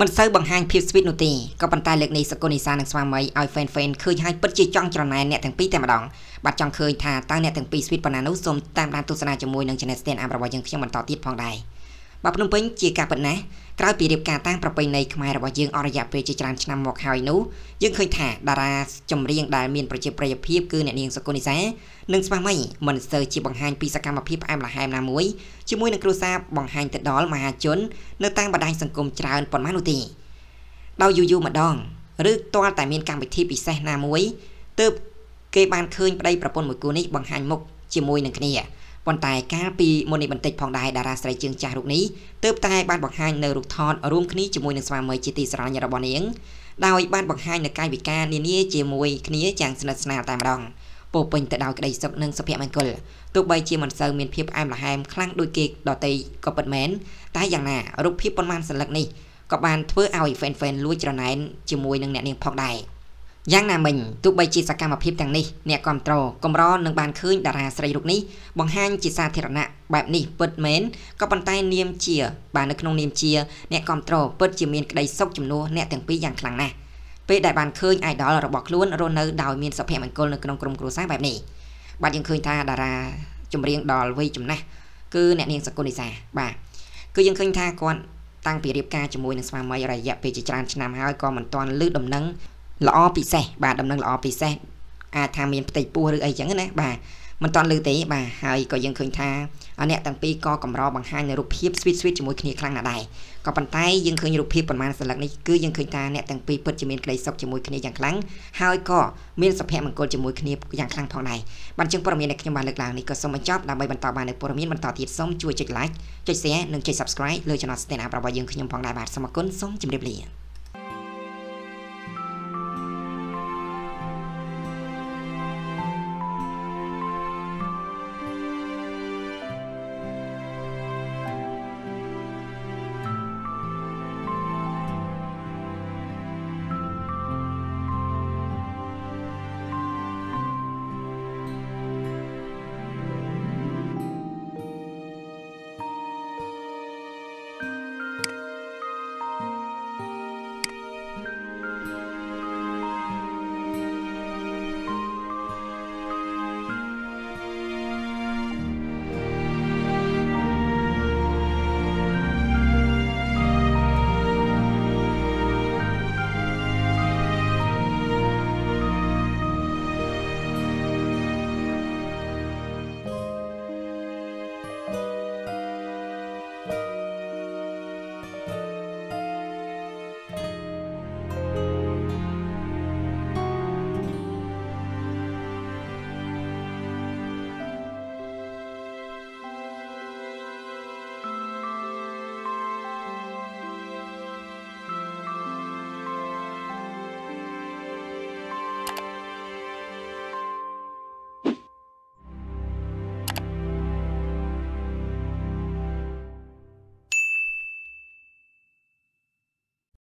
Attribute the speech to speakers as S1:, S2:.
S1: មិនសូវបង្ហាញភាពស្វីតនោះទេក៏ប៉ុន្តែលើកនេះសកុននីសានិងស្វាមីឲ្យ fan fan ឃើញហើយពិតជាចង់ច្រណែនអ្នកទាំងពីរតែម្ដងបាទចង់ឃើញថាតើអ្នកទាំងពីរស្វីតប៉ុណ្ណានោះសូមតាមដានទស្សនាជាមួយនឹង Channel Stand Up របស់យើងខ្ញុំបន្តទៀតផងដែរ បាទភ្នំពេញជាការពិតណាស់ក្រោយពីរៀបការតាំងប្រពៃណីខ្មែររបស់យើងអស់រយៈពេលជាច្រើនឆ្នាំមកហើយនោះយើងឃើញថាតារាចម្រៀងដែលមានប្រជាប្រិយភាពគឺអ្នកនាងសុគន្ធនិសានិងស្វាមីមិនសូវជាបង្ហាញពីសកម្មភាពផ្អែមល្ហែមណាមួយជាមួយនឹងគ្រួសារបង្ហាញទៅដល់មហាជននៅតាមបណ្ដាញសង្គមច្រើនប៉ុន្មាននោះទេដោយយូរយូរម្ដងឬទាល់តែមានកម្មវិធីពិសេសណាមួយទើបគេបានឃើញប្តីប្រពន្ធមួយគូនេះបង្ហាញមុខជាមួយនឹងគ្នា ប៉ុន្តែកាលពីមុននេះបន្តិចផងដែរតារាស្រីជើងចាស់រូបនេះទើបតែបានបង្ហាញនៅរូបថតរួមគ្នាជាមួយនឹងស្វាមីជាទីស្រឡាញ់របស់នាងដោយបានបង្ហាញនៅកាយវិការនានាជាមួយគ្នាយ៉ាងស្និទ្ធស្នាលតែម្ដងពោពេញទៅដោយក្តីសុខនិងសុភមង្គលទោះបីជាមិនសូវមានភាពផ្អែមល្ហែមខ្លាំងដូចគេដទៃក៏ពិតមែនតែយ៉ាងណារូបភាពប៉ុន្មានសន្លឹកនេះក៏បានធ្វើឲ្យ fan fan លួចច្រណែនជាមួយនឹងអ្នកនាងផងដែរ យ៉ាងណាមិញទោះបីជាសកម្មភាពទាំងនេះអ្នកគ្រប់គ្រងកម្រនឹងបានឃើញតារាស្រីរូបនេះបង្ហាញជាសាធារណៈបែបនេះពិតមែនក៏ប៉ុន្តែនាមជា បាទនៅក្នុងនាមជាអ្នកគ្រប់គ្រងពិតជាមានក្តីសុខជំនួសអ្នកទាំងពីរយ៉ាងខ្លាំងណាស់ពេលដែលបានឃើញ idol របស់ខ្លួនរស់នៅដោយមានសុភមង្គលនៅក្នុងក្រុមគ្រួសារបែបនេះបាទយើងឃើញថាតារាចម្រៀងដល់វ័យចំណាស់គឺអ្នកនាងសកុលនិសាបាទគឺយើងឃើញថាគាត់តាំងពីរៀបការជាមួយនឹងស្វាមីរយៈពេលជាច្រើនឆ្នាំហើយក៏មិនទាន់លឺដំណឹង ល្អពិសេសបាទដំណឹងល្អពិសេសអាចថាមានផ្ទៃពោះឬអីចឹងណាបាទមិនតាន់លើទេបាទហើយក៏យើងឃើញថាអ្នកទាំងពីរក៏កម្របង្ហាញនៅរូបភាពស្វីតស្វីតជាមួយគ្នាខ្លាំងណាស់ដែរក៏ប៉ុន្តែយើងឃើញរូបភាពប្រមាណសន្លឹកនេះគឺយើងឃើញថាអ្នកទាំងពីរពិតជាមានក្តីសុខជាមួយគ្នាយ៉ាងខ្លាំងហើយក៏មានសុភមង្គលជាមួយគ្នាយ៉ាងខ្លាំងផងដែរបាទជាងព័ត៌មានដែលខ្ញុំបានលើកឡើងនេះក៏សូមបញ្ចប់ដើម្បីបន្តបាននៅព័ត៌មានបន្តទៀតសូមជួយចុច like ចុច share និងចុច subscribe លើ Channel Stand Up របស់យើងខ្ញុំផងដែរបាទសូមអរគុណសូមជម្រាបលា